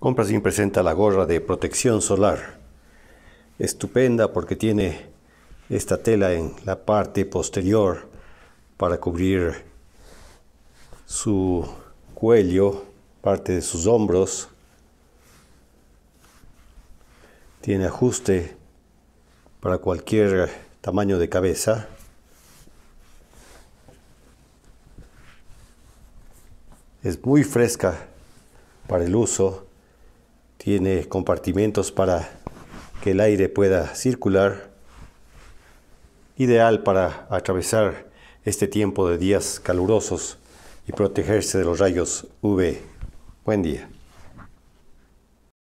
Comprasin presenta la gorra de protección solar. Estupenda porque tiene esta tela en la parte posterior para cubrir su cuello, parte de sus hombros. Tiene ajuste para cualquier tamaño de cabeza. Es muy fresca para el uso tiene compartimentos para que el aire pueda circular, ideal para atravesar este tiempo de días calurosos y protegerse de los rayos UV. Buen día.